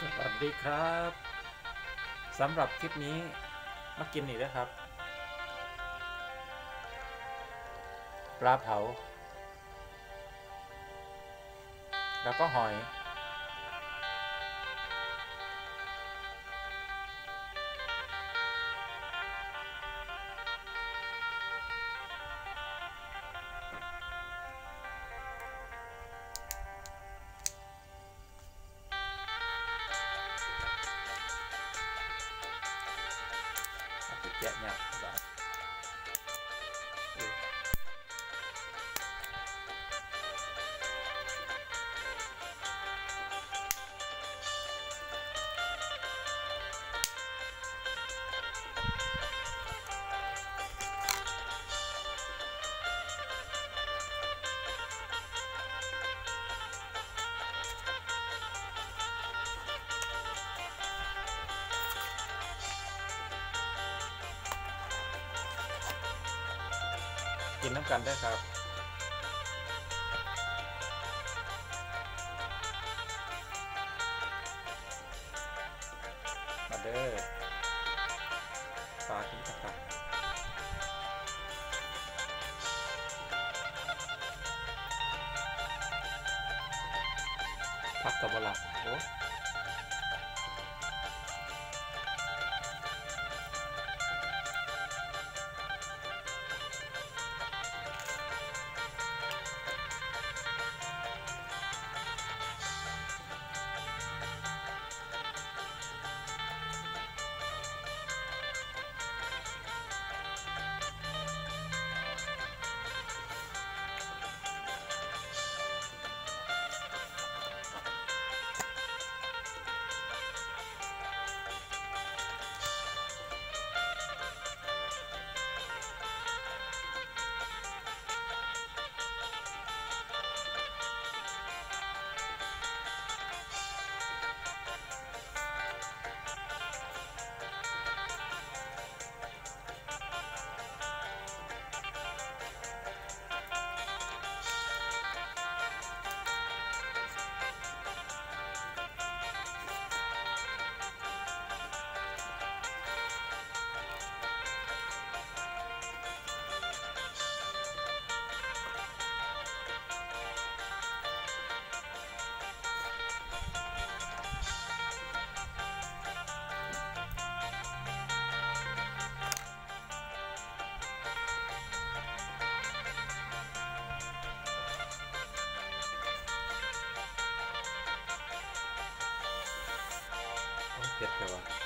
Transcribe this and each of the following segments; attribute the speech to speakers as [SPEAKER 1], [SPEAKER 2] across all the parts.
[SPEAKER 1] สวัสดีครับสำหรับคลิปนี้มากินอีกแล้วครับ ปลาเผา แล้วก็หอย เอ กินน้ำกันได้ครับมาเด้อปลากินกับตับพักกับเวลาโอ้ เ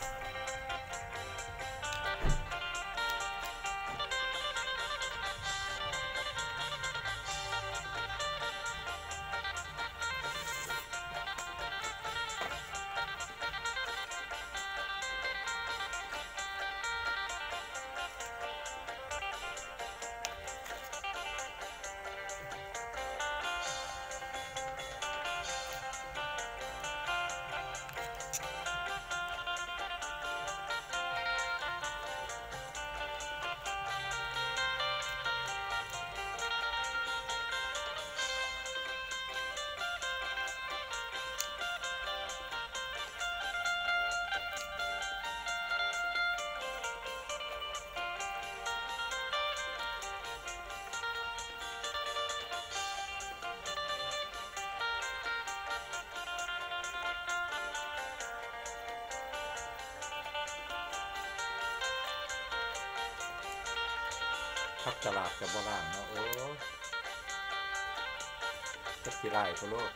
[SPEAKER 1] ผักตลาดกับโบราณเนาะโอ้สักกี่ไร่พะโลก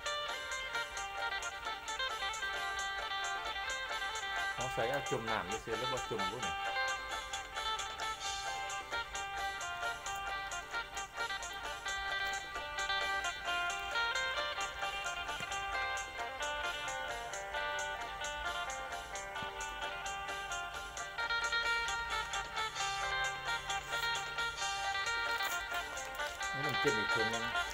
[SPEAKER 1] เขาใส่เอาจุ่มน้ำไปเสียแล้วบ่จุ่มบุ้น มันกินอีกถุงนึงโอ้บักหอยหายที่ใส่จะเ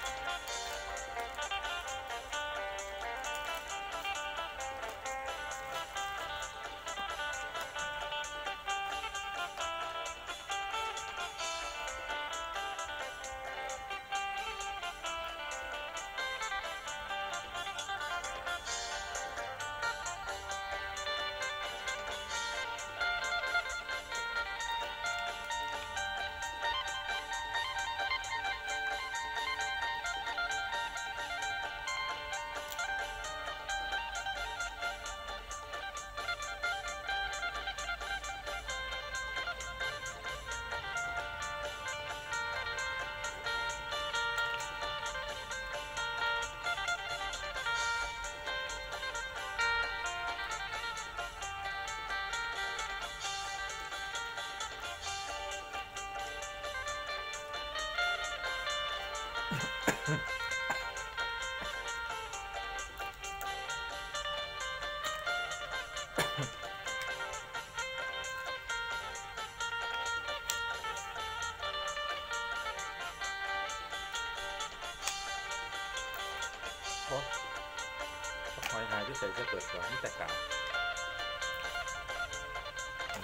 [SPEAKER 1] ปิดก่อนนี่แ ต่กาว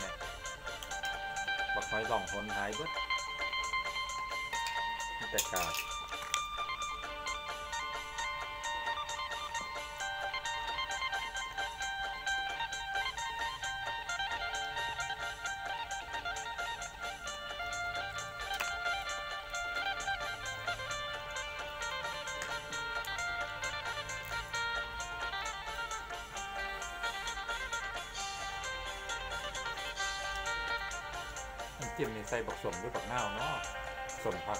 [SPEAKER 1] นี่บักหอยหล่องหนหายเน้ำจิ้มนี่ใส่บักสมด้วยบักนาวเนาะสมครับ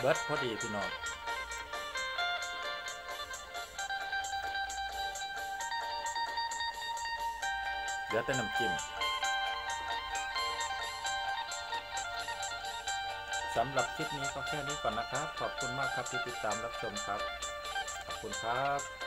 [SPEAKER 1] เบิร์ดพอดีพี่น้องเหลือแต่น้ำจิ้มสำหรับคลิปนี้ก็แค่นี้ก่อนนะครับ ขอบคุณมากครับที่ติดตามรับชมครับ ขอบคุณครับ